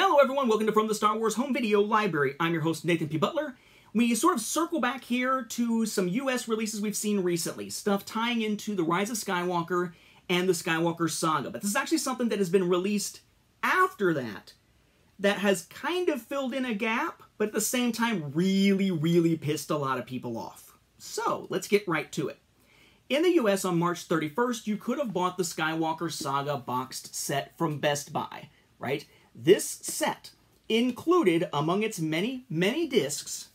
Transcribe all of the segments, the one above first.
Hello everyone, welcome to From the Star Wars Home Video Library. I'm your host Nathan P. Butler. We sort of circle back here to some US releases we've seen recently, stuff tying into The Rise of Skywalker and the Skywalker Saga. But this is actually something that has been released after that, that has kind of filled in a gap, but at the same time really, really pissed a lot of people off. So, let's get right to it. In the US on March 31st, you could have bought the Skywalker Saga boxed set from Best Buy, right? This set included, among its many, many discs,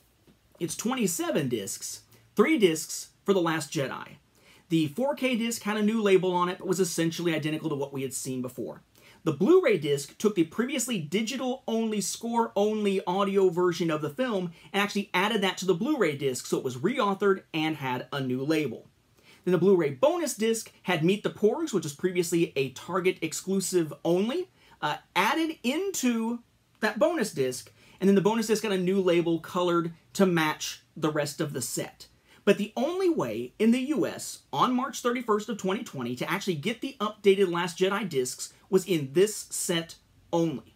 its 27 discs, three discs for The Last Jedi. The 4K disc had a new label on it, but was essentially identical to what we had seen before. The Blu-ray disc took the previously digital-only, score-only audio version of the film and actually added that to the Blu-ray disc, so it was reauthored and had a new label. Then the Blu-ray bonus disc had Meet the Porgs, which was previously a Target exclusive only, uh, added into that bonus disc, and then the bonus disc got a new label colored to match the rest of the set. But the only way in the US on March 31st of 2020 to actually get the updated Last Jedi discs was in this set only.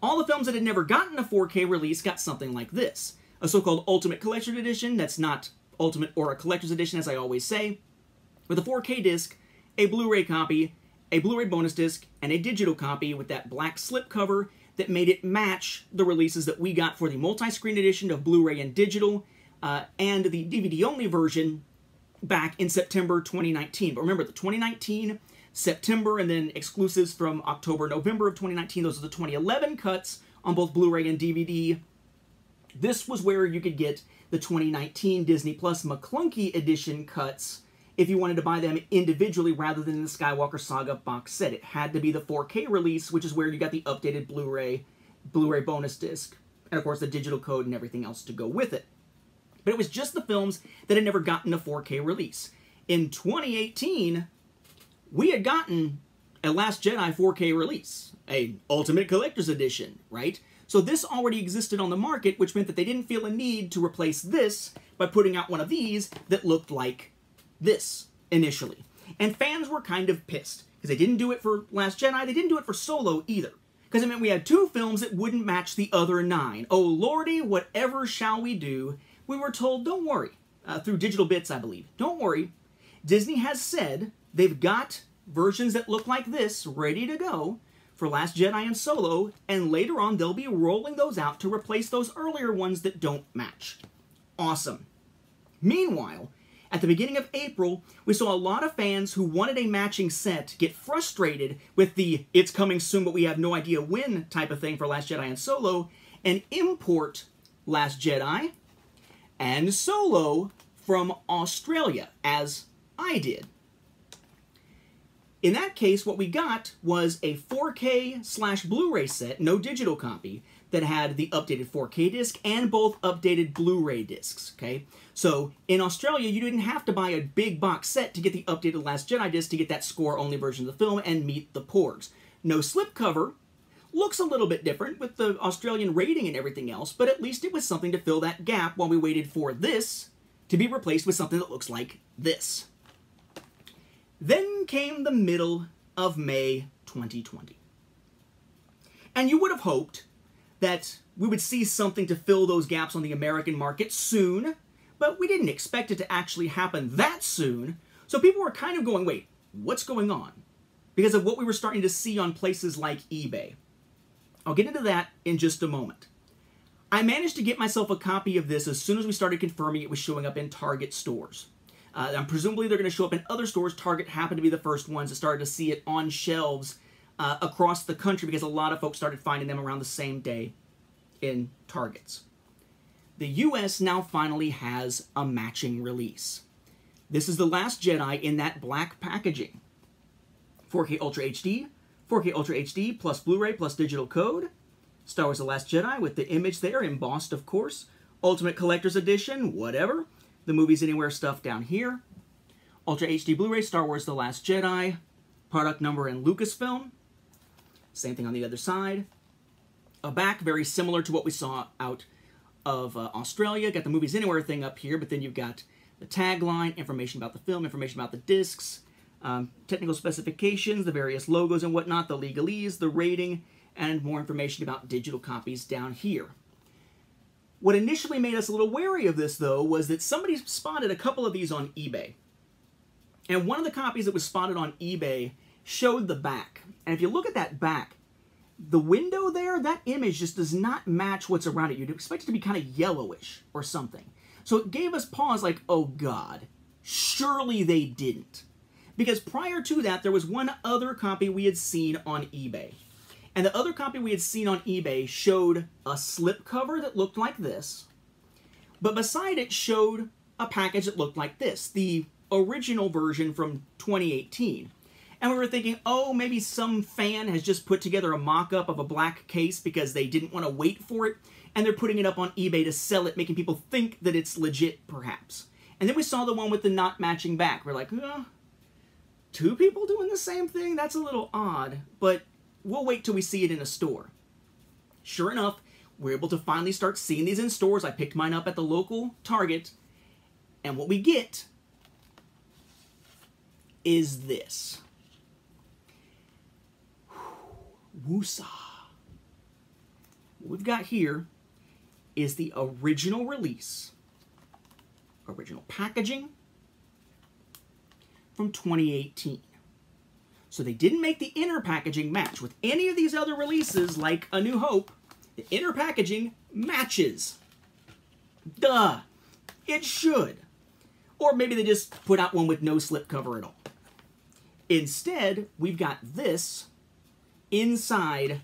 All the films that had never gotten a 4K release got something like this. A so-called Ultimate Collector's Edition that's not Ultimate or a Collector's Edition as I always say, with a 4K disc, a Blu-ray copy, a Blu-ray bonus disc, and a digital copy with that black slipcover that made it match the releases that we got for the multi-screen edition of Blu-ray and digital, uh, and the DVD-only version back in September 2019. But remember, the 2019, September, and then exclusives from October, November of 2019, those are the 2011 cuts on both Blu-ray and DVD. This was where you could get the 2019 Disney Plus Maclunkey edition cuts if you wanted to buy them individually rather than the Skywalker Saga box set. It had to be the 4K release, which is where you got the updated Blu-ray, Blu-ray bonus disc, and of course the digital code and everything else to go with it. But it was just the films that had never gotten a 4K release. In 2018, we had gotten a Last Jedi 4K release, a Ultimate Collector's Edition, right? So this already existed on the market, which meant that they didn't feel a need to replace this by putting out one of these that looked like this initially. And fans were kind of pissed because they didn't do it for Last Jedi, they didn't do it for Solo either. Because it meant we had two films that wouldn't match the other nine. Oh lordy, whatever shall we do? We were told, don't worry, uh, through digital bits, I believe. Don't worry. Disney has said they've got versions that look like this ready to go for Last Jedi and Solo, and later on they'll be rolling those out to replace those earlier ones that don't match. Awesome. Meanwhile, at the beginning of April, we saw a lot of fans who wanted a matching set get frustrated with the it's coming soon but we have no idea when type of thing for Last Jedi and Solo and import Last Jedi and Solo from Australia, as I did. In that case, what we got was a 4K slash Blu-ray set, no digital copy, that had the updated 4K disc and both updated Blu-ray discs, okay? So in Australia, you didn't have to buy a big box set to get the updated Last Jedi disc to get that score-only version of the film and meet the porgs. No slipcover, looks a little bit different with the Australian rating and everything else, but at least it was something to fill that gap while we waited for this to be replaced with something that looks like this. Then came the middle of May 2020. And you would have hoped that we would see something to fill those gaps on the American market soon, but we didn't expect it to actually happen that soon. So people were kind of going, wait, what's going on? Because of what we were starting to see on places like eBay. I'll get into that in just a moment. I managed to get myself a copy of this as soon as we started confirming it was showing up in Target stores. Uh, presumably they're going to show up in other stores. Target happened to be the first ones that started to see it on shelves uh, across the country because a lot of folks started finding them around the same day in Targets. The US now finally has a matching release. This is The Last Jedi in that black packaging. 4K Ultra HD, 4K Ultra HD plus Blu-ray plus digital code. Star Wars The Last Jedi with the image there, embossed of course. Ultimate Collector's Edition, whatever. The Movies Anywhere stuff down here. Ultra HD Blu-ray, Star Wars The Last Jedi. Product number in Lucasfilm. Same thing on the other side. A back very similar to what we saw out of uh, Australia. Got the Movies Anywhere thing up here, but then you've got the tagline, information about the film, information about the discs, um, technical specifications, the various logos and whatnot, the legalese, the rating, and more information about digital copies down here. What initially made us a little wary of this, though, was that somebody spotted a couple of these on eBay. And one of the copies that was spotted on eBay showed the back. And if you look at that back, the window there, that image just does not match what's around it. You'd expect it to be kind of yellowish or something. So it gave us pause like, oh God, surely they didn't. Because prior to that, there was one other copy we had seen on eBay. And the other copy we had seen on eBay showed a slipcover that looked like this, but beside it showed a package that looked like this, the original version from 2018. And we were thinking, oh, maybe some fan has just put together a mock-up of a black case because they didn't want to wait for it, and they're putting it up on eBay to sell it, making people think that it's legit, perhaps. And then we saw the one with the not matching back. We're like, oh, two people doing the same thing? That's a little odd, but we'll wait till we see it in a store. Sure enough, we're able to finally start seeing these in stores. I picked mine up at the local Target, and what we get is this. Woosah. What we've got here is the original release, original packaging from 2018. So they didn't make the inner packaging match. With any of these other releases, like A New Hope, the inner packaging matches. Duh. It should. Or maybe they just put out one with no slipcover at all. Instead, we've got this inside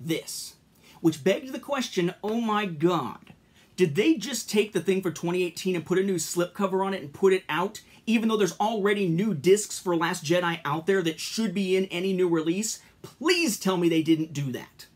this. Which begged the question, oh my god, did they just take the thing for 2018 and put a new slipcover on it and put it out even though there's already new discs for Last Jedi out there that should be in any new release, please tell me they didn't do that.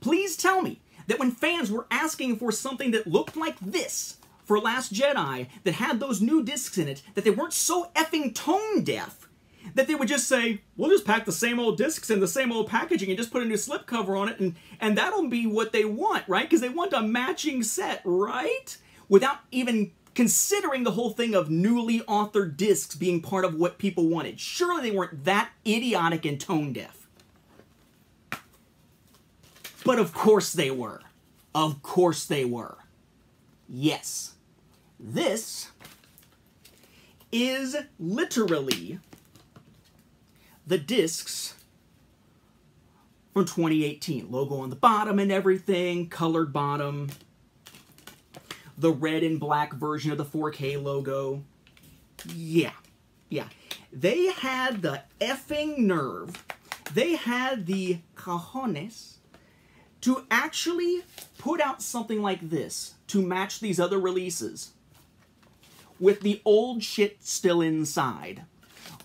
Please tell me that when fans were asking for something that looked like this for Last Jedi, that had those new discs in it, that they weren't so effing tone deaf, that they would just say, we'll just pack the same old discs in the same old packaging and just put a new slipcover on it, and, and that'll be what they want, right? Because they want a matching set, right? Without even considering the whole thing of newly authored discs being part of what people wanted. Surely they weren't that idiotic and tone deaf. But of course they were. Of course they were. Yes. This is literally the discs from 2018. Logo on the bottom and everything, colored bottom the red and black version of the 4K logo. Yeah, yeah. They had the effing nerve, they had the cajones to actually put out something like this to match these other releases with the old shit still inside.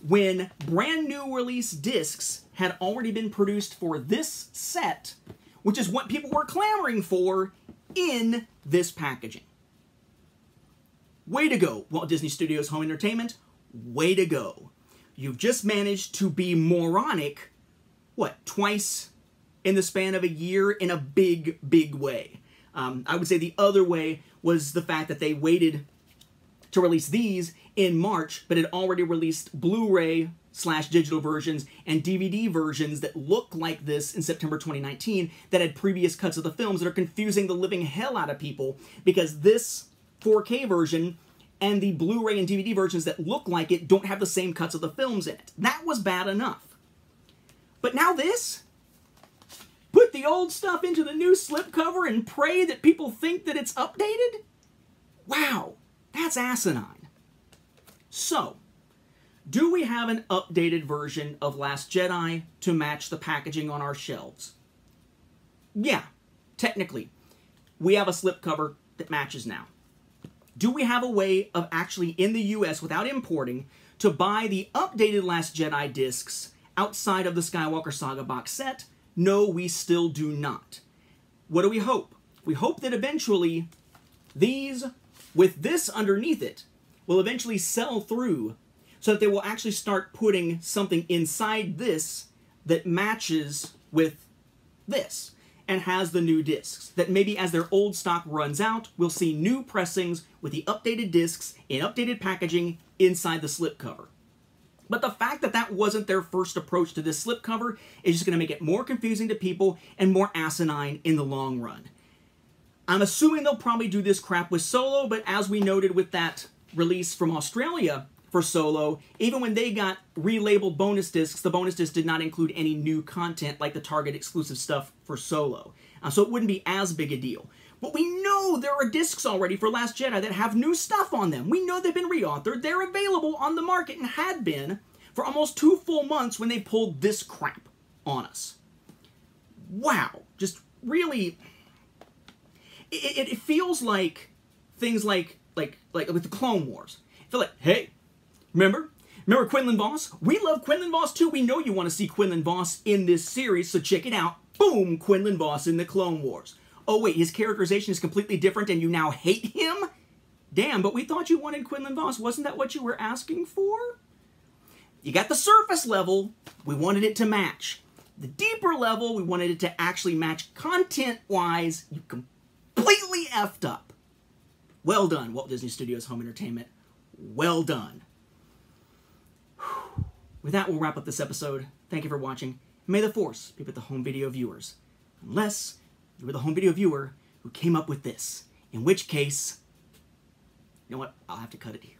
When brand new release discs had already been produced for this set, which is what people were clamoring for in this packaging. Way to go, Walt Disney Studios Home Entertainment. Way to go. You've just managed to be moronic, what, twice in the span of a year in a big, big way. Um, I would say the other way was the fact that they waited to release these in March, but had already released Blu-ray slash digital versions and DVD versions that look like this in September 2019 that had previous cuts of the films that are confusing the living hell out of people because this 4K version and the Blu-ray and DVD versions that look like it don't have the same cuts of the films in it. That was bad enough. But now this? Put the old stuff into the new slipcover and pray that people think that it's updated? Wow, that's asinine. So, do we have an updated version of Last Jedi to match the packaging on our shelves? Yeah, technically. We have a slipcover that matches now do we have a way of actually in the US without importing to buy the updated Last Jedi discs outside of the Skywalker Saga box set? No, we still do not. What do we hope? We hope that eventually these, with this underneath it, will eventually sell through so that they will actually start putting something inside this that matches with this and has the new discs. That maybe as their old stock runs out, we'll see new pressings with the updated discs in updated packaging inside the slipcover. But the fact that that wasn't their first approach to this slipcover is just going to make it more confusing to people and more asinine in the long run. I'm assuming they'll probably do this crap with Solo, but as we noted with that release from Australia for Solo, even when they got relabeled bonus discs, the bonus disc did not include any new content like the Target exclusive stuff for Solo. Uh, so it wouldn't be as big a deal. But we know there are discs already for Last Jedi that have new stuff on them. We know they've been reauthored. They're available on the market and had been for almost two full months when they pulled this crap on us. Wow. Just really... It, it, it feels like things like like like with the Clone Wars. I feel like, hey, remember? Remember Quinlan Vos? We love Quinlan Vos too. We know you want to see Quinlan Vos in this series, so check it out. Boom, Quinlan Vos in the Clone Wars. Oh wait, his characterization is completely different and you now hate him? Damn, but we thought you wanted Quinlan Vos. Wasn't that what you were asking for? You got the surface level, we wanted it to match. The deeper level, we wanted it to actually match content-wise. You completely effed up. Well done, Walt Disney Studios Home Entertainment. Well done. With that, we'll wrap up this episode. Thank you for watching. May the Force be with the home video viewers. Unless you were the home video viewer who came up with this. In which case, you know what? I'll have to cut it here.